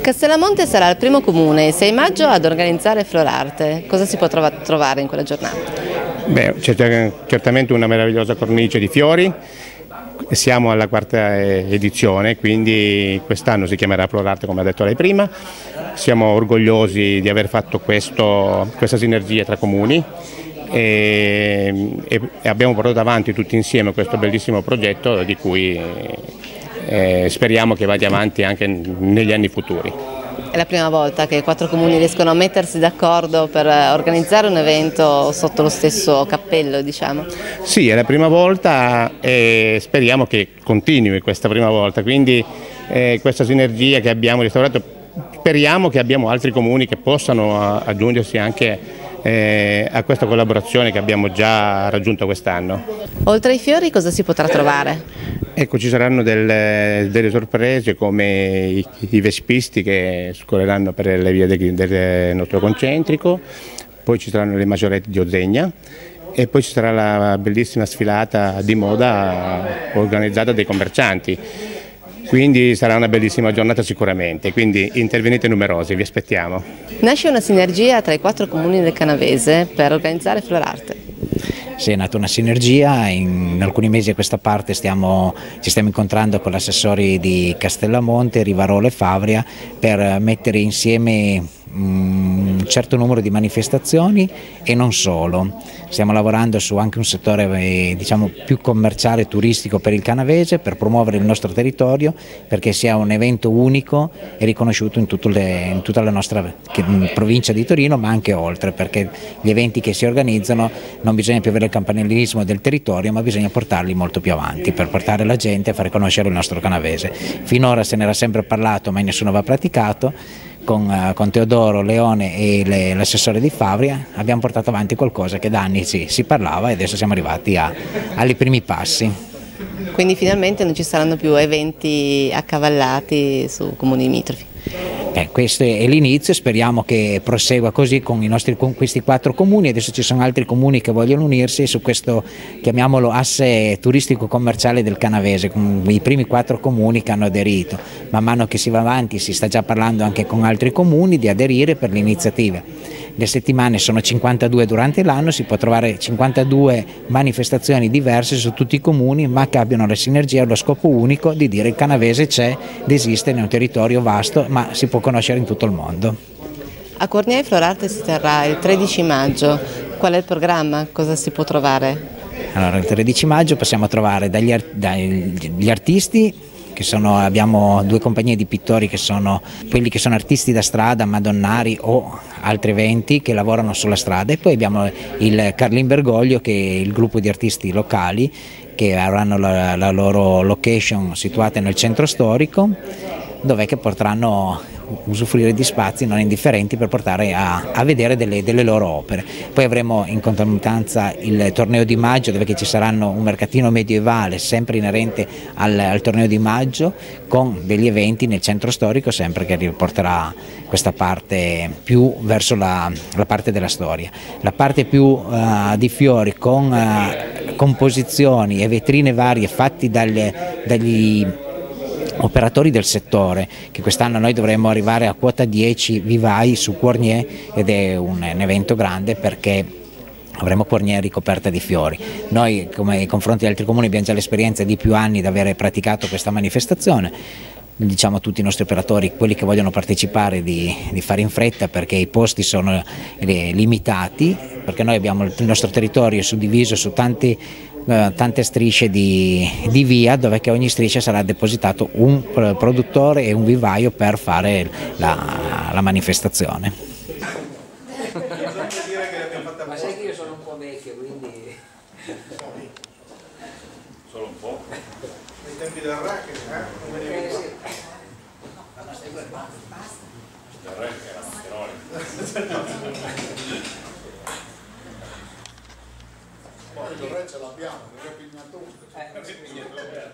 Castellamonte sarà il primo comune il 6 maggio ad organizzare Florarte. Cosa si può trovare in quella giornata? Beh, certamente una meravigliosa cornice di fiori, siamo alla quarta edizione, quindi quest'anno si chiamerà Florarte come ha detto lei prima. Siamo orgogliosi di aver fatto questo, questa sinergia tra comuni e, e, abbiamo portato avanti tutti insieme questo bellissimo progetto di cui eh, speriamo che vada avanti anche negli anni futuri. È la prima volta che quattro comuni riescono a mettersi d'accordo per organizzare un evento sotto lo stesso cappello, diciamo? Sì, è la prima volta e speriamo che continui questa prima volta, quindi eh, questa sinergia che abbiamo restaurato, speriamo che abbiamo altri comuni che possano aggiungersi anche eh, a questa collaborazione che abbiamo già raggiunto quest'anno. Oltre ai fiori cosa si potrà trovare? Ecco, ci saranno delle, delle sorprese come i, i, vespisti che scorreranno per le vie del, nostro concentrico, poi ci saranno le maggiorette di Ozegna e poi ci sarà la bellissima sfilata di moda organizzata dai commercianti. Quindi sarà una bellissima giornata sicuramente, quindi intervenite numerosi, vi aspettiamo. Nasce una sinergia tra i quattro comuni del Canavese per organizzare Florarte. Sì, è nata una sinergia, in alcuni mesi a questa parte stiamo, ci stiamo incontrando con gli assessori di Castellamonte, Rivarolo e Favria per mettere insieme un certo numero di manifestazioni e non solo. Stiamo lavorando su anche un settore eh, diciamo, più commerciale e turistico per il canavese per promuovere il nostro territorio perché sia un evento unico e riconosciuto in, le, in tutta la nostra provincia di Torino ma anche oltre perché gli eventi che si organizzano non bisogna più avere il campanilismo del territorio ma bisogna portarli molto più avanti per portare la gente a far conoscere il nostro canavese. Finora se ne era sempre parlato ma nessuno aveva praticato con, eh, con Teodoro Leone e l'assessore di Fabria abbiamo portato avanti qualcosa che da anni sì, si parlava e adesso siamo arrivati a, ai primi passi. Quindi finalmente non ci saranno più eventi accavallati su comuni limitrofi? Eh, questo è l'inizio, speriamo che prosegua così con, nostri, con, questi quattro comuni, adesso ci sono altri comuni che vogliono unirsi su questo, chiamiamolo, asse turistico-commerciale del Canavese, con i primi quattro comuni che hanno aderito. Man mano che si va avanti si sta già parlando anche con altri comuni di aderire per l'iniziativa le settimane sono 52 durante l'anno, si può trovare 52 manifestazioni diverse su tutti i comuni ma che abbiano la sinergia e lo scopo unico di dire il canavese c'è ed esiste, è un territorio vasto ma si può conoscere in tutto il mondo. A Cornier Florarte si terrà il 13 maggio, qual è il programma? Cosa si può trovare? Allora, il 13 maggio possiamo trovare dagli, dagli artisti sono, abbiamo due compagnie di pittori che sono quelli che sono artisti da strada, madonnari o altri eventi che lavorano sulla strada. E poi abbiamo il Carlin Bergoglio che è il gruppo di artisti locali che avranno la, la loro location situata nel centro storico dove potranno usufruire di spazi non indifferenti per portare a, a vedere delle, delle, loro opere. Poi avremo in concomitanza il torneo di maggio dove ci saranno un mercatino medievale sempre inerente al, al, torneo di maggio con degli eventi nel centro storico sempre che riporterà questa parte più verso la, la parte della storia. La parte più uh, di fiori con uh, composizioni e vetrine varie fatti dalle, dagli operatori del settore che quest'anno noi dovremmo arrivare a quota 10 vivai su Quarnier ed è un, un evento grande perché avremo Quarnier ricoperta di fiori. Noi come nei confronti di altri comuni abbiamo già l'esperienza di più anni di aver praticato questa manifestazione, diciamo a tutti i nostri operatori, quelli che vogliono partecipare, di, di fare in fretta perché i posti sono eh, limitati, perché noi abbiamo il nostro territorio suddiviso su tanti eh, tante strisce di, di, via dove che ogni striscia sarà depositato un produttore e un vivaio per fare la, la manifestazione. Ma sai che io sono un po' vecchio, quindi... Solo un po'? Nei tempi del racket, eh? eh sì. Del racket era Poi il re ce l'abbiamo, non è pignatura. Eh,